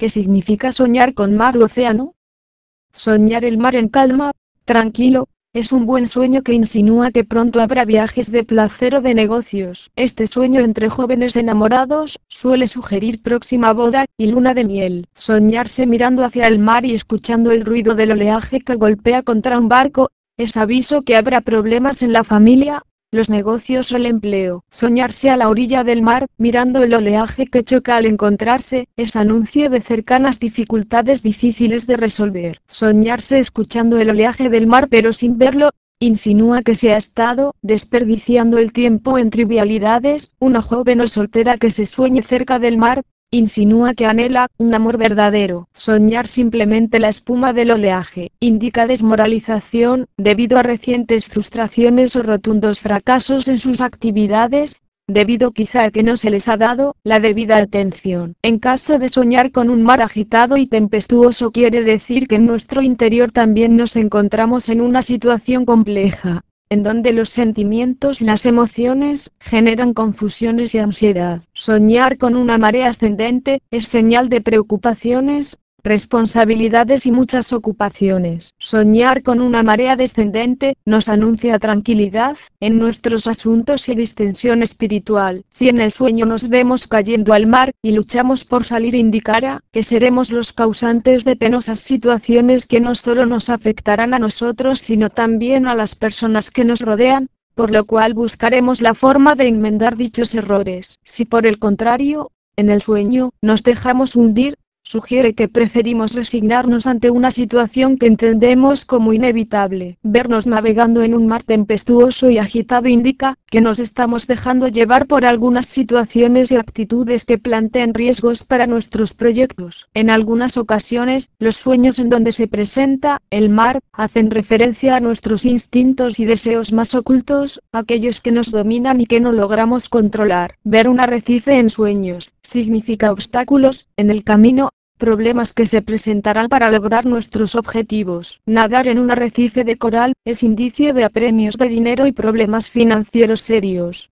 ¿qué significa soñar con mar u océano? Soñar el mar en calma, tranquilo, es un buen sueño que insinúa que pronto habrá viajes de placer o de negocios. Este sueño entre jóvenes enamorados suele sugerir próxima boda y luna de miel. Soñarse mirando hacia el mar y escuchando el ruido del oleaje que golpea contra un barco, es aviso que habrá problemas en la familia, los negocios o el empleo. Soñarse a la orilla del mar, mirando el oleaje que choca al encontrarse, es anuncio de cercanas dificultades difíciles de resolver. Soñarse escuchando el oleaje del mar pero sin verlo, insinúa que se ha estado desperdiciando el tiempo en trivialidades, una joven o soltera que se sueñe cerca del mar, Insinúa que anhela un amor verdadero. Soñar simplemente la espuma del oleaje indica desmoralización, debido a recientes frustraciones o rotundos fracasos en sus actividades, debido quizá a que no se les ha dado la debida atención. En caso de soñar con un mar agitado y tempestuoso quiere decir que en nuestro interior también nos encontramos en una situación compleja, en donde los sentimientos y las emociones generan confusiones y ansiedad. Soñar con una marea ascendente es señal de preocupaciones, responsabilidades y muchas ocupaciones. Soñar con una marea descendente nos anuncia tranquilidad en nuestros asuntos y distensión espiritual. Si en el sueño nos vemos cayendo al mar y luchamos por salir indicará que seremos los causantes de penosas situaciones que no solo nos afectarán a nosotros sino también a las personas que nos rodean, por lo cual buscaremos la forma de enmendar dichos errores. Si por el contrario, en el sueño, nos dejamos hundir, sugiere que preferimos resignarnos ante una situación que entendemos como inevitable. Vernos navegando en un mar tempestuoso y agitado indica que nos estamos dejando llevar por algunas situaciones y actitudes que plantean riesgos para nuestros proyectos. En algunas ocasiones, los sueños en donde se presenta el mar hacen referencia a nuestros instintos y deseos más ocultos, aquellos que nos dominan y que no logramos controlar. Ver un arrecife en sueños significa obstáculos en el camino problemas que se presentarán para lograr nuestros objetivos. Nadar en un arrecife de coral es indicio de apremios de dinero y problemas financieros serios.